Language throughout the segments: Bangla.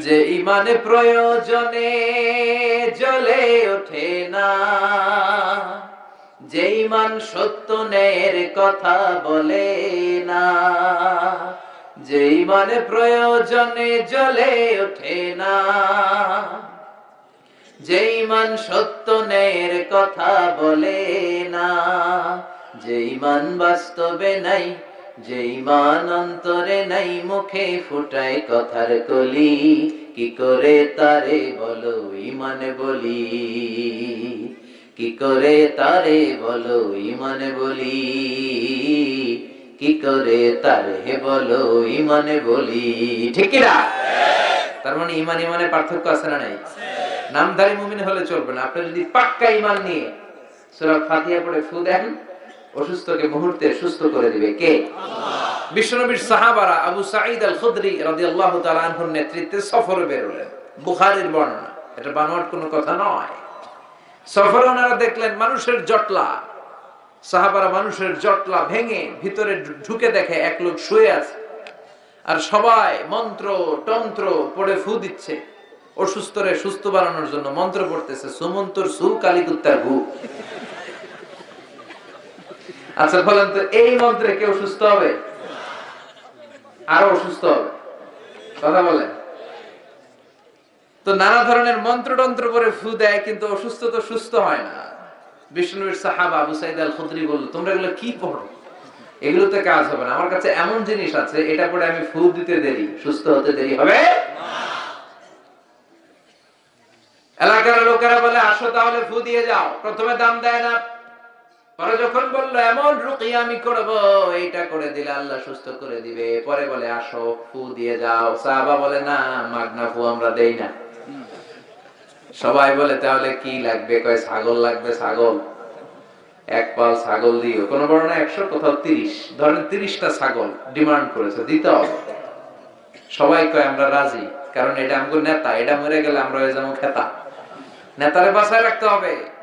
যে ইমানে প্রয়োজনে জ্বলে ওঠে না। যে ইমান সত্য ন্যায়ের কথা বলে না। যে ইমানে প্রয়োজনে জ্বলে ওঠে না। যে ইমান সত্য ন্যায়ের কথা বলে না। যে ইমান বাস্তবে নাই যে ইমান অন্তরে নাই মুখে ফুটায় কথার কলি, কি করে তারে বলো ইমানে বলি? কি করে তারে বলো ইমানে বলি? কি করে তারে বলো ইমানে বলি? ঠিক না তার মানে ইমান ইমানে পার্থক্য আছে না নাই? নামধারী মুমিন হলে চলবে না। আপনি যদি পাক্কা ইমান নিয়ে সূরা ফাতিহা পড়ে ফু দেন অসুস্থকে মুহূর্তে সুস্থ করে দিবে কে? বিশ্বনবীর সাহাবারা আবু সাঈদ আল খুদরি রাদিয়াল্লাহু তাআলা আনহুর নেতৃত্বে সফরে বেরোলেন। বুখারীর বর্ণনা এটা বানোয়াট কোনো কথা নয়। সফরে ওনারা দেখলেন মানুষের জটলা। সাহাবারা মানুষের জটলা ভেঙে ভিতরে ঢুকে দেখে এক লোক শুয়ে আছে। আর সবাই মন্ত্র তন্ত্র পড়ে ফু দিচ্ছে। অসুস্থরে সুস্থ বানানোর জন্য মন্ত্র পড়তেছে সুমন্তর সু কালিকুত্তার ভু। আচ্ছা বলেন তো, এই মন্ত্রে কেউ সুস্থ হবে? আরও অসুস্থ হবে। কথা বলেন। তো নানা ধরনের মন্ত্রতন্ত্র করে ফু দেয়, কিন্তু অসুস্থ তো সুস্থ হয় না। বিষ্ণুবীর সাহাবা আবু সাইদ আল খুদরি তোমরা এগুলো কি পড়ো? এগুলোতে কাজ হবে না। আমার কাছে এমন জিনিস আছে, এটা পরে আমি ফু দিতে দেরি, সুস্থ হতে দেরি হবে এলাকার লোকেরা বলে, আসো তাহলে ফু দিয়ে যাও। প্রথমে দাম দেয় না। পরে যখন বলল, এমন রুকি আমি করব, এইটা করে দিলে আল্লাহ সুস্থ করে দিবে। পরে বলে, আসো, ফু দিয়ে যাও। সাহাবা বলে, না, মাগনা ফু আমরা দেই না। সবাই বলে, তাহলে কি লাগবে? কয়, ছাগল লাগবে, ছাগল। এক পাল ছাগল দিও। কোন বর্ণনা একশো কোথাও তিরিশ। ধরেন তিরিশটা ছাগল ডিমান্ড করেছে, দিতে হবে। সবাই কয়, আমরা রাজি। কারণ এটা আমাকে নেতা, এটা মরে গেলে আমরা হয়ে যাব খেতা। নেতারে বাসায় রাখতে হবে।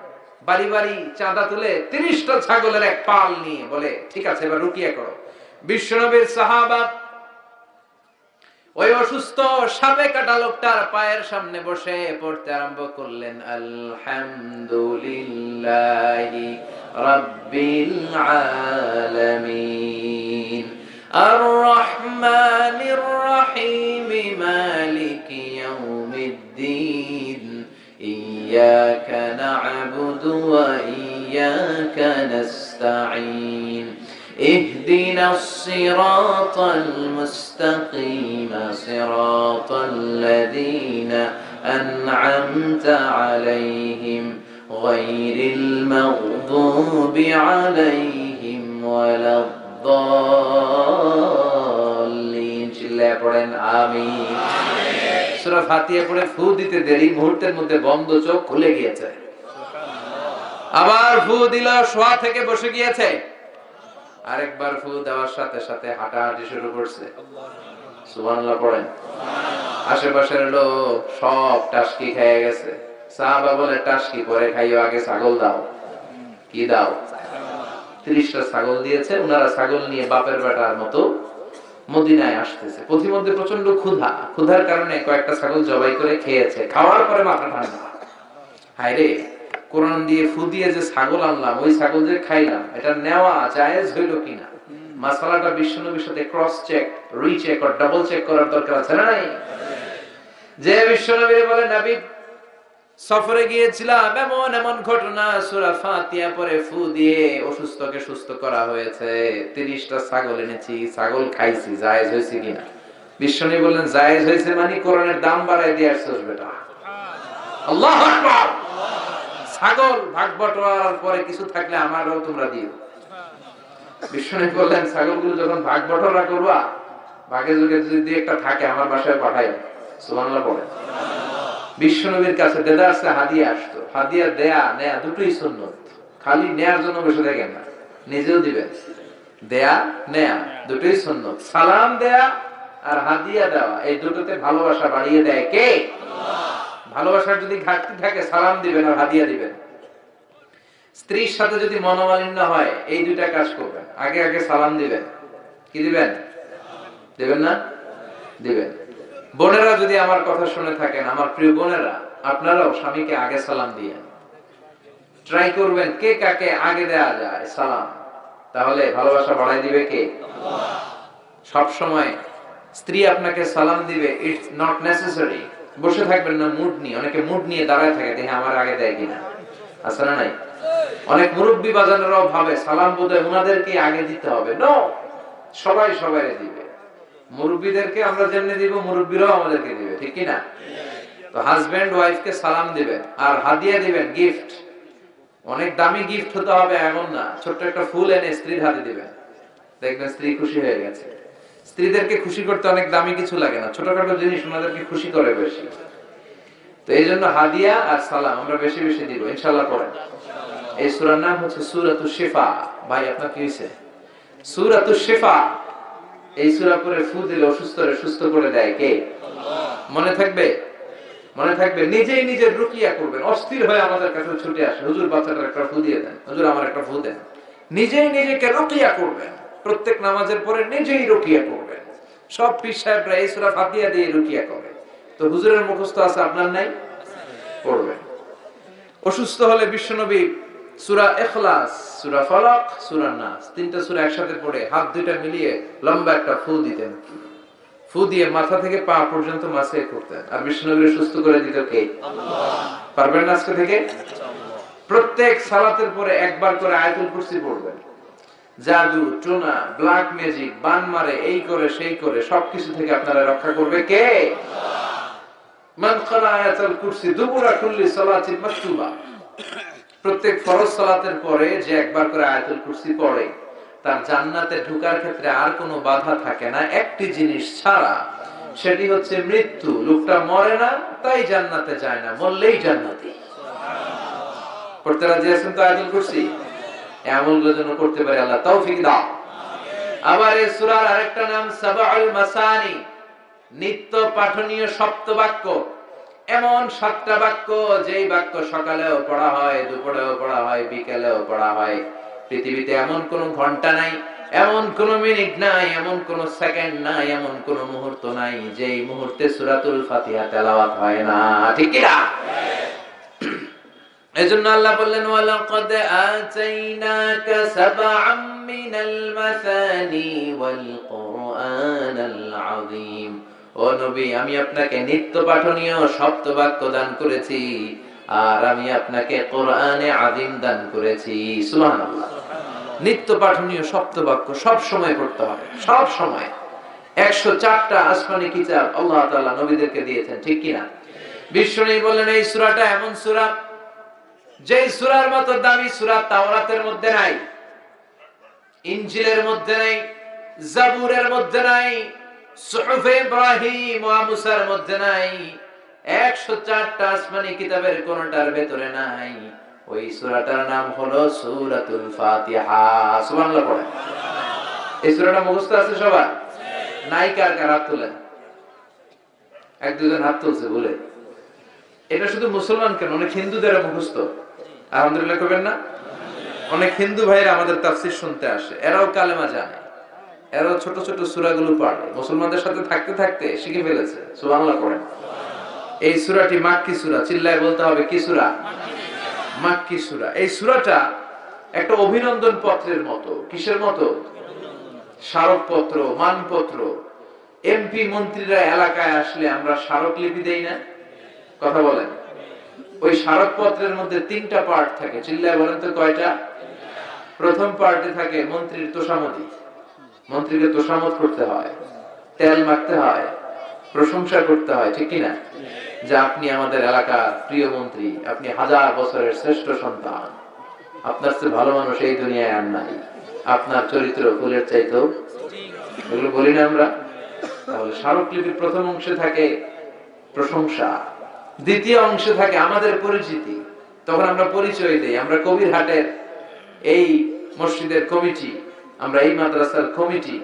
বাড়ি বাড়ি চাঁদা তুলে তিরিশটা ছাগলের এক পাল নিয়ে বলে, ঠিক আছে, এবার রুকিয়া করো। বিশ্বনবীর সাহাবা ওই অসুস্থ সাপে কাটা লোকটার পায়ের সামনে বসে পড়তে আরম্ভ করলেন, আলহামদুলিল্লাহি রাব্বিল আলামিন। الصراط المستقيم صراط الذين أنعمت عليهم غير المغضوب عليهم ولا الضالين চিল্লায় পড়েন আমিন সূরা ফাতিহা পড়ে ফু দিতে দেরি মুহূর্তের মধ্যে বন্ধ চোখ খুলে গিয়েছে আবার ফু দিল শোয়া থেকে বসে গিয়েছে আরেকবার ফু দেওয়ার সাথে সাথে হাঁটাহাঁটি শুরু করছে। সুবহানাল্লাহ পড়েন। আশেপাশের লোক সব টাস্কি খেয়ে গেছে। সাহাবা বলে টাস্কি পরে খাইও আগে ছাগল দাও। কি দাও? ত্রিশটা ছাগল দিয়েছে ওনারা ছাগল নিয়ে বাপের বেটার মতো মদিনায় আসতেছে। পথিমধ্যে প্রচণ্ড ক্ষুধা। ক্ষুধার কারণে কয়েকটা ছাগল জবাই করে খেয়েছে। খাওয়ার পরে মাথা ঠান্ডা। হায় রে! কোরআন দিয়ে ফু দিয়ে যে ছাগল আনলাম, ওই ছাগল যে খাইলাম, এটা নেওয়া জায়েজ হইল কিনা? মাসালাটা বিশ্বনবীর সাথে ক্রস চেক রিচেক আর ডাবল চেক করার দরকার আছে না নাই? যে বিশ্বনবী বলে, নবী, সফরে গিয়েছিলাম, এমন এমন ঘটনা, সুরা ফাতিয়া পরে ফু দিয়ে অসুস্থকে সুস্থ করা হয়েছে, তিরিশটা ছাগল এনেছি, ছাগল খাইছি, জায়েজ হয়েছে কিনা? বিশ্বনী বললেন, জায়েজ হয়েছে মানে কোরআনের দাম বাড়াই দিয়ে আসছোস বেটা। আল্লাহ আকবার! ছাগল ভাগ বটোয়ার পরে কিছু থাকলে আমারও তোমরা দিও। বিশ্বনী বললেন, ছাগলগুলো যখন ভাগ বটরা করবা, ভাগে যুগে যদি একটা থাকে, আমার বাসায় পাঠাই সুবহানাল্লাহ বলে। বিশ্বনবীর কাছে দেদা আসছে হাদিয়া আসতো। হাদিয়া দেয়া, নেয়া দুটোই সুন্নত। খালি নেয়ার জন্য বসে থাকেন না, নিজেও দিবেন। দেয়া, নেয়া, দুটোই সুন্নত। সালাম দেয়া আর হাদিয়া দেওয়া, এই দুটোতে ভালোবাসা বাড়িয়ে দেয় কে? ভালোবাসার যদি ঘাটতি থাকে, সালাম দিবেন আর হাদিয়া দিবেন। স্ত্রীর সাথে যদি মনোমালিন্য হয়, এই দুইটা কাজ করবেন। আগে আগে সালাম দিবেন। কি দিবেন? দিবেন না? দিবেন। বোনেরা যদি আমার কথা শুনে থাকেন, আমার প্রিয় বোনেরা, আপনারাও স্বামীকে আগে সালাম দিয়ে ট্রাই করবেন কে কাকে আগে দেয়া যায়, সালাম। তাহলে ভালোবাসা বাড়াই দিবে কে? সব সময় স্ত্রী আপনাকে সালাম দিবে ইটস নট নেসেসারি বসে থাকবেন না মুড নিয়ে। অনেকে মুড নিয়ে দাঁড়ায় থাকে, দেখে আমার আগে দেয় কিনা। আছে না নাই? অনেক মুরব্বী বাজানেরাও ভাবে, সালাম বোধহয় উনাদেরকে আগে দিতে হবে। নো সবাই সবাই দিবে। মুরব্বীদেরকে আমরা যেমনি দিব, মুরব্বীরাও আমাদেরকে দিবে, ঠিক কি না তো হাজবেন্ড ওয়াইফকে সালাম দিবেন, আর হাদিয়া দিবেন গিফট অনেক দামি গিফট হতে হবে, এমন না। ছোট্ট একটা ফুল এনে স্ত্রীর হাতে দিবেন। দেখবেন স্ত্রী খুশি হয়ে গেছে। স্ত্রীদেরকে খুশি করতে অনেক দামি কিছু লাগে না। ছোটখাটো জিনিস ওনাদেরকে খুশি করে বেশি। তো এই জন্য হাদিয়া আর সালাম আমরা বেশি বেশি দিব ইনশাল্লাহ করেন এই সুরার নাম হচ্ছে সুরাতু শেফা। ভাই, আপনার কি হয়েছে? সুরাতু শেফা, এই সুরা করে ফু দিলে অসুস্থরে সুস্থ করে দেয় কে? মনে থাকবে? মনে থাকবে। নিজেই নিজের রুকিয়া করবেন। অস্থির হয়ে আমাদের কাছে ছুটে আসে। হুজুর বাচ্চাটার একটা ফু দিয়ে দেন। হুজুর আমার একটা ফু দেন। নিজেই নিজেকে রুকিয়া করবেন। প্রত্যেক নামাজের পরে নিজেই রুকিয়া করবেন। সব পীর সাহেবরা এই সুরা ফাতিহা দিয়ে রুকিয়া করে তো হুজুরের মুখস্থ আছে, আপনার নাই? পড়বেন অসুস্থ হলে বিশ্বনবী সুরা এখলাস সুরা ফলক, সুরা নাস, তিনটা সুরা একসাথে পড়ে হাত দুইটা মিলিয়ে লম্বা একটা ফু দিতেন। ফু দিয়ে মাথা থেকে পা পর্যন্ত মাসে করতেন। আর বিষ্ণুনবীর সুস্থ করে দিত কে? পারবেন না আজকে থেকে? প্রত্যেক সালাতের পরে একবার করে আয়াতুল কুরসি পড়বেন। জাদু, টোনা ব্ল্যাক ম্যাজিক বান মারে, এই করে, সেই করে, সবকিছু থেকে আপনারা রক্ষা করবে কে? ক্ষেত্রে আর কোনো বাধা থাকে না। একটি জিনিস ছাড়া, সেটি হচ্ছে মৃত্যু। লোকটা মরে না, তাই জান্নাতে যায় না, মরলেই জান্নাতি। পড়তে রাজি তো আয়াতুল কুরসি? এমনগুলো যেন করতে পারে আল্লাহ। তৌফিক দাও। আবার এই সূরার আরেকটা নাম, সাবাউল মাসানি, নিত্য পাঠনীয় সপ্ত বাক্য। এমন সাতটা বাক্য, যেই বাক্য সকালেও পড়া হয়, দুপুরেও পড়া হয়, বিকেলেও পড়া হয়। পৃথিবীতে এমন কোন ঘণ্টা নাই, এমন কোন মিনিট নাই, এমন কোন সেকেন্ড নাই, এমন কোন মুহূর্ত নাই, যেই মুহূর্তে সুরাতুল ফাতিহা তেলাওয়াত হয় না। ঠিক না? এজন্য আল্লাহ বললেন আতাইনাকা সাবআম মিনাল মাসানি ওয়াল কুরআনাল আযীম। ও নবী, আমি আপনাকে নিত্য পাঠনীয় সপ্ত বাক্য দান করেছি, আর আমি আপনাকে কোরআনে আযীম দান করেছি। সুবহানাল্লাহ। নিত্য পাঠনীয় সপ্ত বাক্য সব সময় পড়তে হবে, সব সময়। একশো চারটা আসমানি কিতাব আল্লাহ তাআলা নবীদেরকে দিয়েছেন, ঠিক কিনা? বিশ্বনী বললেন, এই সূরাটা এমন সূরা যে সুরার মতো দামি সুরা তাওরাতের মধ্যে নাই, ইনজিলের মধ্যে নাই, জাবুরের মধ্যে নাই, সুহুফে ইব্রাহিম ওয়া মুসার মধ্যে নাই 104টা আসমানি কিতাবের কোনটার নাই। ওই সূরাটার নাম হলো সূরাতুল ফাতিহা। সুবহানাল্লাহ পড়ে। এই সূরাটা মুখস্থ আছে সবার? নাই কার কার হাত তোলেন? এক দুজন হাত তুলছে, বলে। এটা শুধু মুসলমান কেন? অনেক হিন্দুদের মুখস্থ। আলহামদুলিল্লাহ করবেন না? অনেক হিন্দু ভাইরা আমাদের তাফসির শুনতে আসে। এরাও কালেমা জানে। এরাও ছোট ছোট সুরাগুলো পারে মুসলমানদের সাথে থাকতে থাকতে শিখে ফেলেছে। সুবহানাল্লাহ করেন এই সুরাটি মাক্কি সুরা। চিল্লায় বলতে হবে কি সুরা? মাক্কি সুরা। এই সুরাটা একটা অভিনন্দন পত্রের মতো। কিসের মতো? স্মারকপত্র, মানপত্র। এমপি মন্ত্রীরা এলাকায় আসলে আমরা স্মারকলিপি দেই না? কথা বলেন। ওই স্মারকপত্রের মধ্যে তিনটা পার্ট থাকে। চিল্লায় বলেন তো কয়টা? প্রথম পার্টে থাকে মন্ত্রীর তোষামতি। মন্ত্রীকে তোষামত করতে হয়, তেল মারতে হয়, প্রশংসা করতে হয়, ঠিক কিনা? যে আপনি আমাদের এলাকার প্রিয় মন্ত্রী, আপনি হাজার বছরের শ্রেষ্ঠ সন্তান। আপনার চেয়ে ভালো মানুষ এই দুনিয়ায় আর নাই। আপনার চরিত্র ফুলের চাইতেও এগুলো বলি না আমরা? তাহলে স্মারকলিপির প্রথম অংশে থাকে প্রশংসা। দ্বিতীয় অংশে থাকে আমাদের পরিচিতি। তখন আমরা পরিচয় দেই। আমরা কবির হাটের এই মসজিদের কমিটি, আমরা এই মাদ্রাসার কমিটি,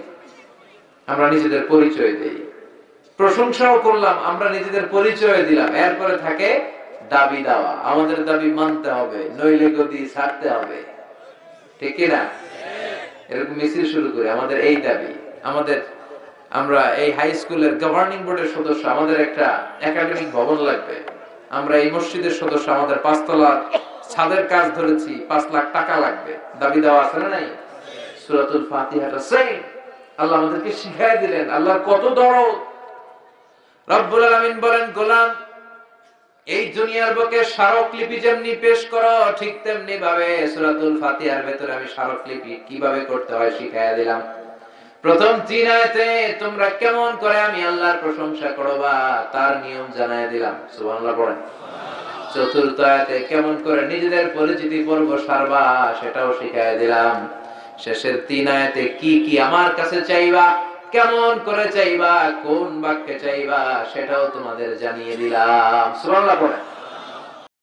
আমরা নিজেদের পরিচয় দেই। প্রশংসাও করলাম, আমরা নিজেদের পরিচয় দিলাম। এরপরে থাকে দাবি দেওয়া। আমাদের দাবি মানতে হবে, নইলে গদি ছাড়তে হবে। ঠিক না? এরকম মিছিল শুরু করে। আমাদের এই দাবি, আমাদের আমরা এই হাই স্কুলের গভর্নিং বোর্ডের সদস্য, আমাদের একটা একাডেমিক ভবন লাগবে। আমরা এই মসজিদের সদস্য, আমাদের পাঁচতলা ছাদের কাজ ধরেছি, পাঁচ লাখ টাকা লাগবে। দাবি দেওয়া আছে না নাই? সুরাতুল ফাতিহাটা সেম আল্লাহ আমাদেরকে শিখাই দিলেন আল্লাহর কত দরদ। রব্বুল আলামিন বলেন, গোলাম, এই দুনিয়ার বুকে স্মারকলিপি যেমনি পেশ করো, ঠিক তেমনি ভাবে সুরাতুল ফাতিহার ভেতরে আমি স্মারকলিপি কীভাবে করতে হয় শিখাইয়া দিলাম। প্রথম আয়াতে তোমরা কেমন করে আমি আল্লাহর প্রশংসা করবা তার নিয়ম জানাই দিলাম। সুবহানাল্লাহ পড়েন। চতুর্থ আয়াতে কেমন করে নিজেদের পরিচিতি পর্ব সারবা সেটাও শিখাই দিলাম। শেষের তিন আয়াতে কি কি আমার কাছে চাইবা, কেমন করে চাইবা, কোন বাক্যে চাইবা সেটাও তোমাদের জানিয়ে দিলাম। সুবহানাল্লাহ পড়েন।